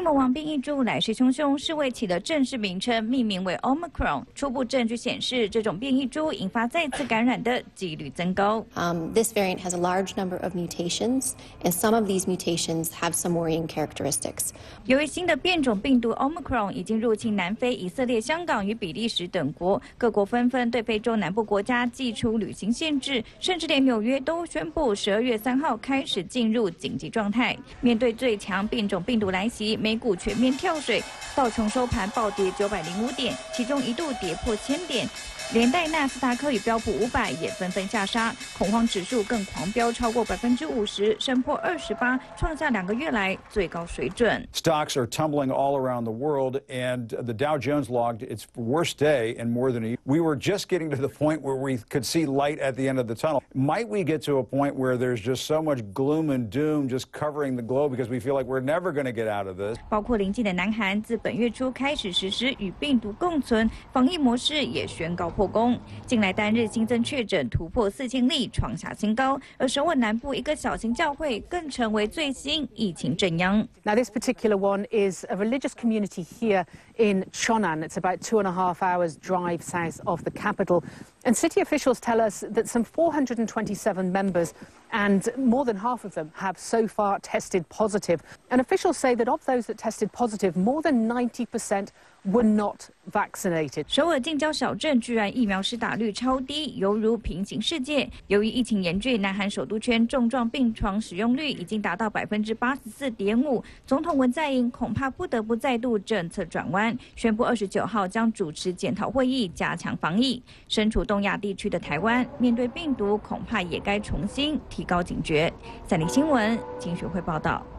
魔王变异株来势汹汹，世卫起的正式名称命名为 Omicron。初步证据显示，这种变异株引发再次感染的几率增高。Um, this variant has a large number of mutations, and some of these mutations have some worrying characteristics. 由于新的变种病毒 Omicron 已经入侵南非、以色列、香港与比利时等国，各国纷纷对非洲南部国家寄出旅行限制，甚至连纽约都宣布十二月三号开始进入紧急状态。面对最强变种病毒来袭，美股全面跳水，道琼收盘暴跌九百零五点，其中一度跌破千点。连带纳斯达克与标普五百也纷纷下杀，恐慌指数更狂飙超过百分之五十，升破二十八，创下两个月来最高水准。Stocks are tumbling all around the world, and the Dow Jones logged its worst day in more than a year. We were just getting to the point where we could see light at the end of the tunnel. Might we get to a point where there's just so much gloom and doom just covering the globe because we feel like we're never going to get out of this? 包括邻近的南韩，自本月初开始实施与病毒共存防疫模式，也宣告。破功，近来单日新增确诊突破四千例，创下新高。而首尔南部一个小型教会更成为最新疫情震央。Now this particular one is a religious community here in Chonan. It's about two and a half hours drive south of the capital. And city officials tell us that some 427 members and more than half of them have so far tested positive. And officials say that of those that tested positive, more than 90% were not vaccinated. 首尔近郊小镇居然疫苗施打率超低，犹如平行世界。由于疫情严峻，南韩首都圈重症病床使用率已经达到百分之八十四点五。总统文在寅恐怕不得不再度政策转弯，宣布二十九号将主持检讨会议，加强防疫。身处东亚地区的台湾，面对病毒，恐怕也该重新提高警觉。三立新闻金学会报道。